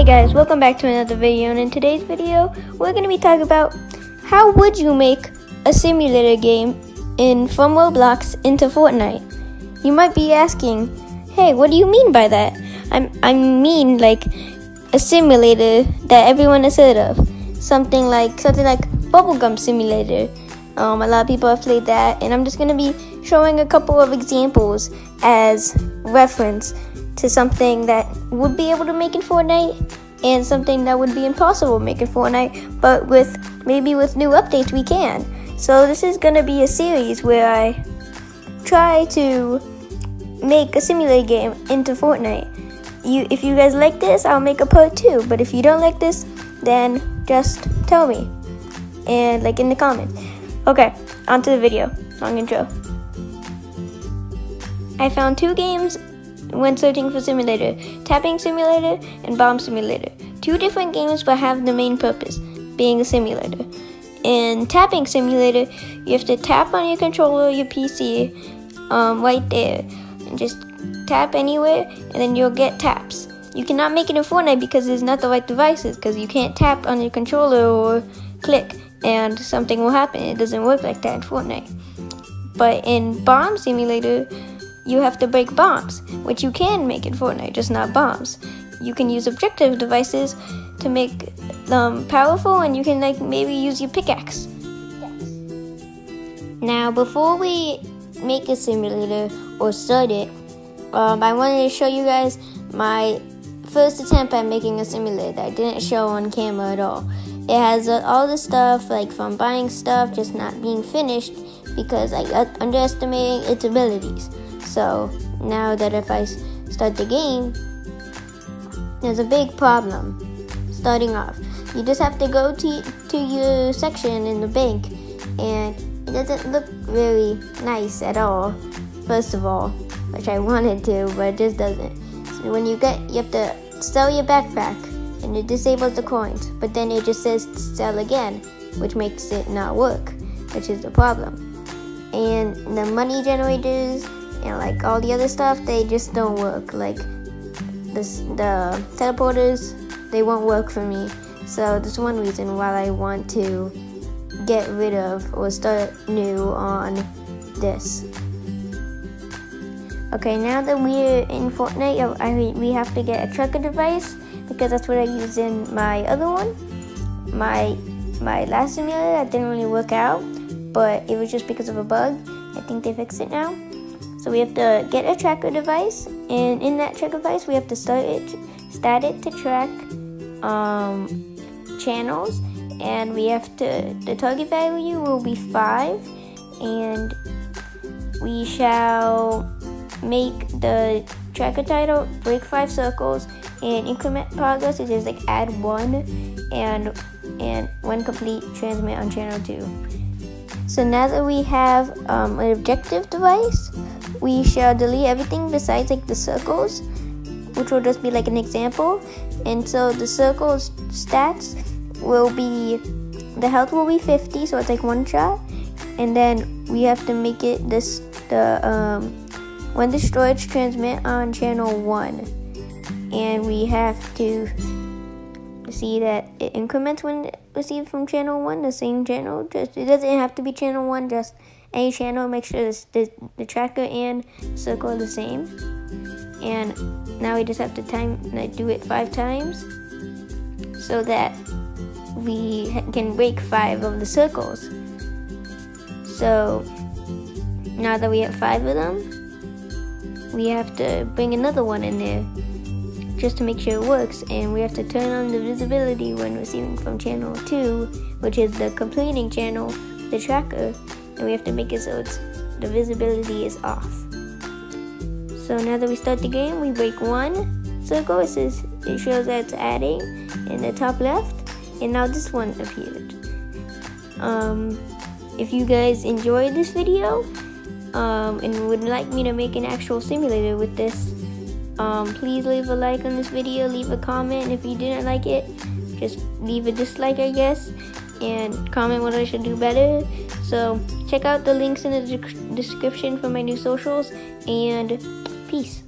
Hey guys, welcome back to another video and in today's video we're going to be talking about how would you make a simulator game in from Roblox into Fortnite. You might be asking, hey, what do you mean by that? I'm, I mean like a simulator that everyone has heard of. Something like something like Bubblegum Simulator. Um, a lot of people have played that and I'm just going to be showing a couple of examples as reference to something that would be able to make in Fortnite and something that would be impossible to make in Fortnite, but with maybe with new updates we can. So this is gonna be a series where I try to make a simulator game into Fortnite. You, if you guys like this, I'll make a part two. But if you don't like this, then just tell me and like in the comments. Okay, on to the video. Long intro. I found two games when searching for simulator tapping simulator and bomb simulator two different games but have the main purpose being a simulator in tapping simulator you have to tap on your controller or your pc um, right there and just tap anywhere and then you'll get taps you cannot make it in Fortnite because it's not the right devices because you can't tap on your controller or click and something will happen. It doesn't work like that in Fortnite. But in Bomb Simulator, you have to break bombs, which you can make in Fortnite, just not bombs. You can use objective devices to make them powerful, and you can like maybe use your pickaxe. Yes. Now, before we make a simulator or start it, um, I wanted to show you guys my first attempt at making a simulator that I didn't show on camera at all. It has uh, all the stuff, like from buying stuff, just not being finished because I underestimated its abilities. So now that if I start the game, there's a big problem starting off. You just have to go to, to your section in the bank, and it doesn't look very nice at all, first of all, which I wanted to, but it just doesn't. So when you get, you have to sell your backpack, and it disables the coins, but then it just says sell again, which makes it not work, which is the problem. And the money generators and like all the other stuff, they just don't work. Like this, the teleporters, they won't work for me. So that's one reason why I want to get rid of or start new on this. Okay, now that we're in Fortnite, uh, I mean, we have to get a tracker device because that's what I used in my other one. My my last simulator that didn't really work out, but it was just because of a bug. I think they fixed it now. So we have to get a tracker device, and in that tracker device, we have to start it, start it to track um, channels, and we have to. The target value will be five, and we shall make the tracker title break five circles and increment progress is just like add one and and when complete transmit on channel two so now that we have um, an objective device we shall delete everything besides like the circles, which will just be like an example. And so the circles stats will be the health will be 50, so it's like one shot. And then we have to make it this the um, when destroyed transmit on channel one, and we have to see that it increments when received from channel one, the same channel. Just it doesn't have to be channel one, just any channel, make sure the, the tracker and circle are the same. And now we just have to time like, do it five times so that we can break five of the circles. So now that we have five of them, we have to bring another one in there just to make sure it works and we have to turn on the visibility when receiving from channel 2 which is the completing channel the tracker and we have to make it so it's the visibility is off. So now that we start the game, we break one circle. It says it shows that it's adding in the top left, and now this one appeared. Um, if you guys enjoyed this video um, and would like me to make an actual simulator with this, um, please leave a like on this video, leave a comment. If you didn't like it, just leave a dislike, I guess, and comment what I should do better. So check out the links in the description for my new socials and peace.